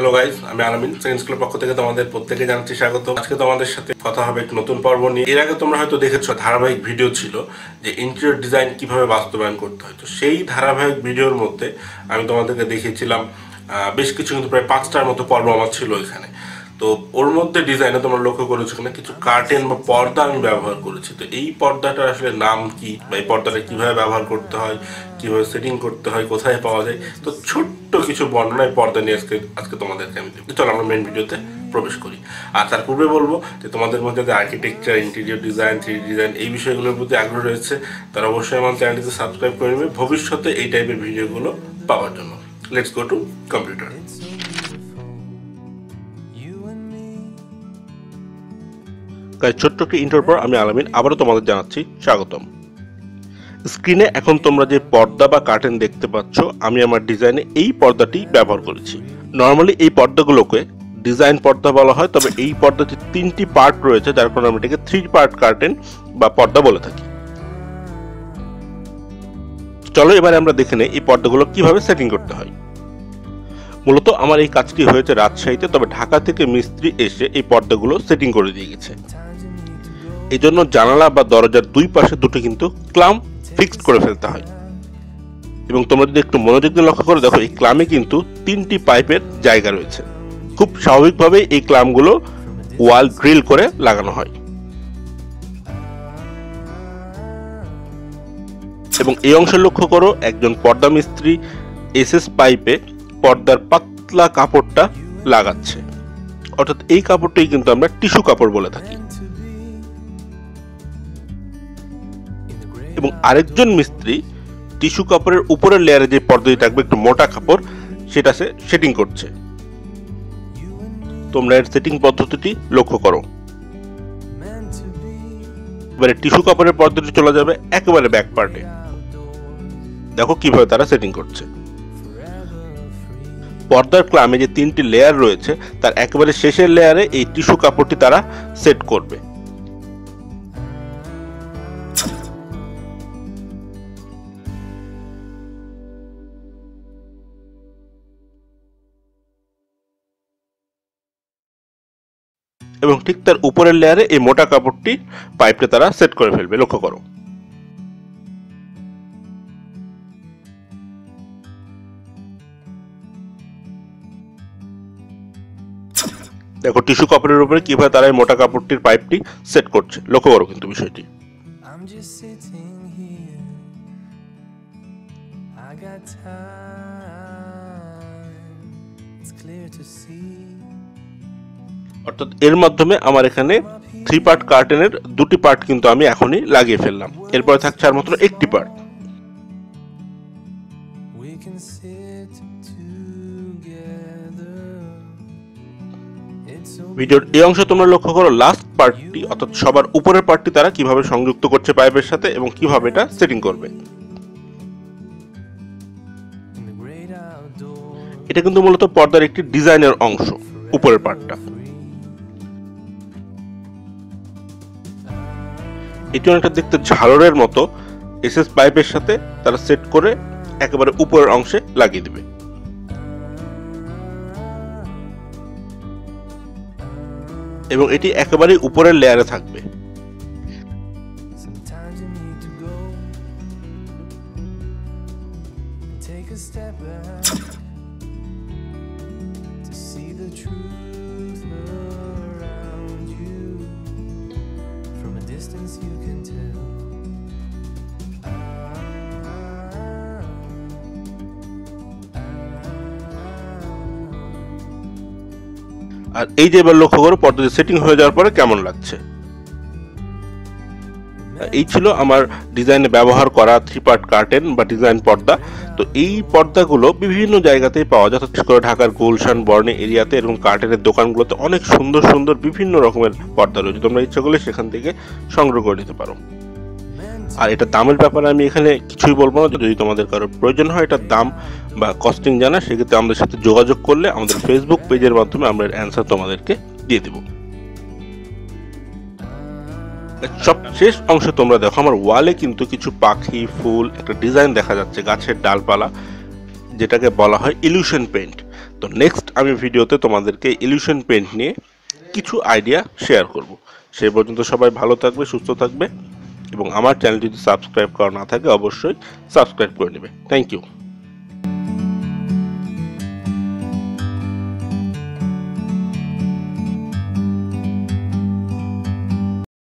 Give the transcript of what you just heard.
Hello guys আমি আরামিন second স্কুলের পক্ষ থেকে তোমাদের প্রত্যেকে জানাচ্ছি স্বাগত। আজকে তোমাদের সাথে কথা হবে এক নতুন পর্ব নিয়ে। এর আগে তোমরা হয়তো দেখেছ, ধারাবাহিক ভিডিও ছিল যে ইন্টেরিয়র ডিজাইন কীভাবে বাস্তবায়ন করতে হয়। তো সেই ধারাবাহিক ভিডিওর মধ্যে আমি তোমাদেরকে দেখিয়েছিলাম বেশ কিছু কিন্তু প্রায় পাঁচটার মতো পর্ব আমার ছিল এখানে। তো ওর মধ্যে ডিজাইনে তোমরা লক্ষ্য করেছ কিনা? কিছু কার্টেন বা পর্দা আমি ব্যবহার করেছি। তো এই পর্দাটার আসলে নাম কি? বা এই পর্দাটা কীভাবে ব্যবহার করতে হয়? কীভাবে সেটিং করতে হয়? কোথায় পাওয়া যায়? তো ছোট্ট কিছু বর্ণনায় পর্দা নিয়ে আজকে আজকে তোমাদেরকে আমি দেবো। চলো আমরা মেন ভিডিওতে প্রবেশ করি। আর তার পূর্বে বলব যে তোমাদের মধ্যে যে architecture interior design three design এই বিষয়গুলোর প্রতি আগ্রহ রয়েছে, তারা অবশ্যই আমার চ্যানেলটিতে সাবস্ক্রাইব করে নেবে। ভবিষ্যতে এই টাইপের ভিডিওগুলো পাওয়ার জন্য। Let's go to computer guys ছোট্ট একটি ইন্টার পর আমি আলামিন আবারও তোমাদের জানাচ্ছি স্বাগতম। স্ক্রিনে এখন তোমরা যে পর্দা বা কার্টেন দেখতে পাচ্ছ, আমি আমার ডিজাইনে এই পর্দাটি ব্যবহার করেছি। নর্মালি এই পর্দাগুলোকে ডিজাইন পর্দা বলা হয়, তবে এই পর্দাতে তিনটি পার্ট রয়েছে, যার কারণে আমরা এটাকে থ্রি পার্ট কার্টেন বা পর্দা বলে থাকি। চলো এবারে আমরা দেখে নেই এই পর্দাগুলো কীভাবে সেটিং করতে হয়। মূলত আমার এই কাজটি হয়েছে রাজশাহীতে, তবে ঢাকা থেকে মিস্ত্রি এসে এই পর্দাগুলো সেটিং করে দিয়ে গেছে। এই জন্য জানালা বা দরজার দুই পাশে দুটো কিন্তু ক্লাম ফিক্সড করে ফেলতে হয়। এবং তোমরা যদি একটু মনোযোগ দিয়ে লক্ষ্য করে দেখো, এই ক্লামে কিন্তু তিনটি পাইপের জায়গা রয়েছে। খুব স্বাভাবিকভাবে এই ক্লামগুলো ওয়াল ড্রিল করে লাগানো হয়। এবং এই অংশে লক্ষ্য করো, একজন পর্দা মিস্ত্রি এসএস পাইপে পর্দার পাতলা কাপড়টা লাগাচ্ছে। অর্থাৎ এই কাপড়টাই কিন্তু আমরা টিস্যু কাপড় বলে থাকি। এবং আরেকজন মিস্ত্রি টিস্যু কাপড়ের উপরের লেয়ারে যে পর্দাটি থাকবে, একটু মোটা কাপড়, সেটা সে সেটিং করছে। তোমরা এর সেটিং পদ্ধতিটি লক্ষ্য করো। এবারে টিস্যু কাপড়ের পর্দাটি চলে যাবে একেবারে ব্যাক পার্টে দেখো কীভাবে তারা সেটিং করছে। পর্দার ক্লামে যে তিনটি লেয়ার রয়েছে, তার একেবারে শেষের লেয়ারে এই টিস্যু কাপড়টি তারা সেট করবে। এবং ঠিক তার উপরের লেয়ারে এই মোটা কাপড়টি পাইপটা তারা সেট করে ফেলবে, লক্ষ্য করো। দেখো, টিস্যু কাপড়ের উপরে কীভাবে তারা এই মোটা কাপড়টির পাইপটি সেট করছে, লক্ষ্য করো কিন্তু বিষয়টি। Clear to see. অর্থাৎ এর মাধ্যমে আমার এখানে থ্রি পার্ট কার্টেনের দুটি পার্ট কিন্তু আমি এখনই লাগিয়ে ফেললাম। এরপরে থাকছে আর মাত্র একটি পার্ট ভিডিওর এই অংশ তোমরা লক্ষ্য করো লাস্ট পার্টটি অর্থাৎ সবার উপরের পার্টটি তারা কীভাবে সংযুক্ত করছে পাইপের সাথে এবং কীভাবে এটা সেটিং করবে. এটা কিন্তু মূলত পর্দার একটি ডিজাইনের অংশ উপরের পার্টটা এটি অনেকটা দেখতে ঝালরের মতো এসএস পাইপের সাথে তারা সেট করে একেবারে উপরের অংশে লাগিয়ে দেবে। এবং এটি একেবারে উপরের লেয়ারে থাকবে। Take a step back to see the truth. আর এই যে এবার লক্ষ্য করো পর্দাটি সেটিং হয়ে যাওয়ার পরে কেমন লাগছে? এই ছিল আমার ডিজাইনে ব্যবহার করা থ্রি পার্ট কার্টেন বা ডিজাইন পর্দা। তো এই পর্দাগুলো বিভিন্ন জায়গাতেই পাওয়া যায়। বিশেষ করে ঢাকার গুলশান, বর্ণে এরিয়াতে এবং কার্টেনের দোকানগুলোতে অনেক সুন্দর সুন্দর বিভিন্ন রকমের পর্দা রয়েছে। তোমরা ইচ্ছা করলে সেখান থেকে সংগ্রহ করে নিতে পারো। আর এটা দামের ব্যাপারে আমি এখানে কিছুই বলব না। যদি তোমাদের কারোর প্রয়োজন হয় এটার দাম বা কস্টিং জানা, সেক্ষেত্রে আমাদের সাথে যোগাযোগ করলে আমাদের ফেসবুক পেজের মাধ্যমে আমরা অ্যান্সার তোমাদেরকে দিয়ে দেবো। সব শেষ অংশে তোমরা দেখো, আমার ওয়ালে কিন্তু কিছু পাখি, ফুল, একটা ডিজাইন দেখা যাচ্ছে, গাছের ডালপালা, যেটাকে বলা হয় ইলিউশন পেইন্ট তো নেক্সট আমি ভিডিওতে তোমাদেরকে ইলিউশন পেন্ট নিয়ে কিছু আইডিয়া শেয়ার করব। সেই পর্যন্ত সবাই ভালো থাকবে, সুস্থ থাকবে, এবং আমার চ্যানেল যদি সাবস্ক্রাইব করা না থাকে, অবশ্যই সাবস্ক্রাইব করে নেবে। Thank you